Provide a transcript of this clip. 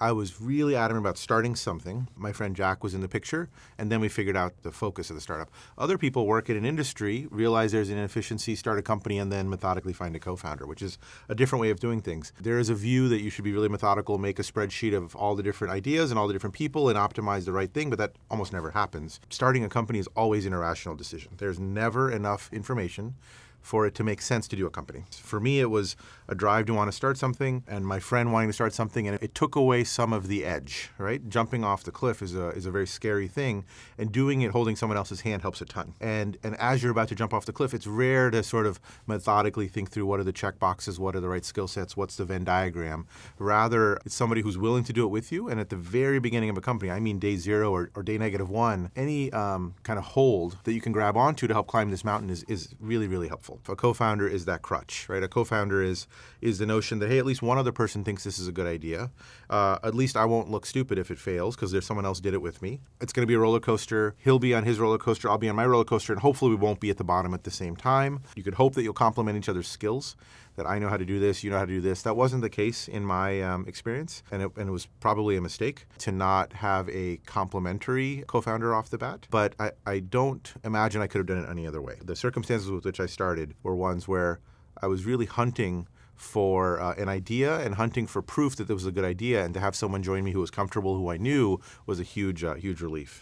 I was really adamant about starting something. My friend Jack was in the picture, and then we figured out the focus of the startup. Other people work in an industry, realize there's an inefficiency, start a company, and then methodically find a co founder, which is a different way of doing things. There is a view that you should be really methodical, make a spreadsheet of all the different ideas and all the different people and optimize the right thing, but that almost never happens. Starting a company is always an irrational decision. There's never enough information for it to make sense to do a company. For me, it was a drive to want to start something, and my friend wanting to start something, and it took away some of the edge. Right, jumping off the cliff is a is a very scary thing, and doing it holding someone else's hand helps a ton. And and as you're about to jump off the cliff, it's rare to sort of methodically think through what are the check boxes, what are the right skill sets, what's the Venn diagram. Rather, it's somebody who's willing to do it with you, and at the very beginning of a company, I mean day zero or, or day negative one, any um, kind of hold that you can grab onto to help climb this mountain is is really really helpful. A co-founder is that crutch, right? A co-founder is is the notion that hey, at least one other person thinks this is a good idea. Uh, at least I won't look stupid if it fails because there's someone else did it with me. It's going to be a roller coaster. He'll be on his roller coaster. I'll be on my roller coaster, and hopefully we won't be at the bottom at the same time. You could hope that you'll complement each other's skills. That I know how to do this, you know how to do this. That wasn't the case in my um, experience, and it, and it was probably a mistake to not have a complementary co-founder off the bat. But I, I don't imagine I could have done it any other way. The circumstances with which I started were ones where I was really hunting for uh, an idea and hunting for proof that this was a good idea, and to have someone join me who was comfortable, who I knew, was a huge, uh, huge relief.